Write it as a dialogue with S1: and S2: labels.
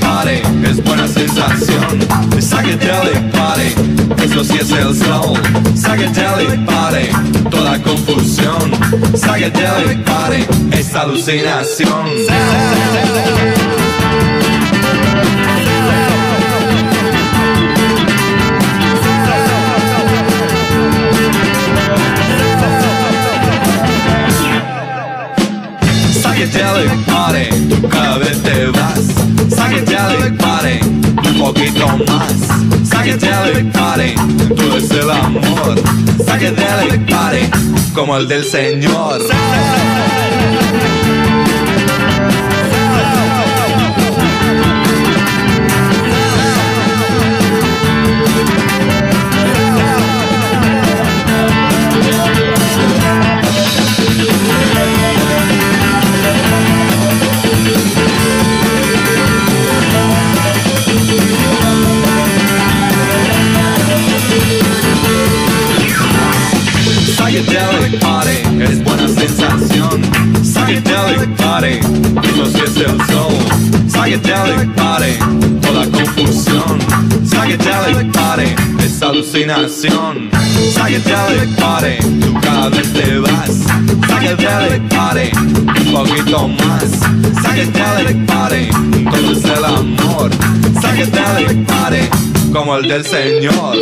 S1: party es buena sensación. Psychedelic party, eso sí es el soul. Psychedelic party, toda confusión. Psychedelic party es alucinación. Psychedelic party, cada vez te. Psychedelic party, un poquito más. Psychedelic party, tú es el amor. Psychedelic party, como el del Señor. Psychedelic party, toda confusión. Psychedelic party es alucinación. Psychedelic party, tú cada vez te vas. Psychedelic party, un poquito más. Psychedelic party, todo es el amor. Psychedelic party, como el del Señor.